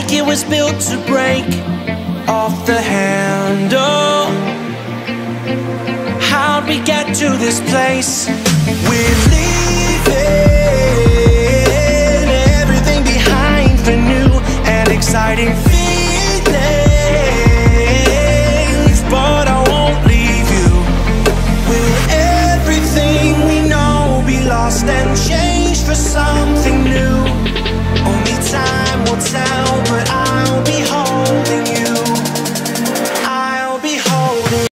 like it was built to break off the handle. How'd we get to this place? We're leaving everything behind for new and exciting feelings.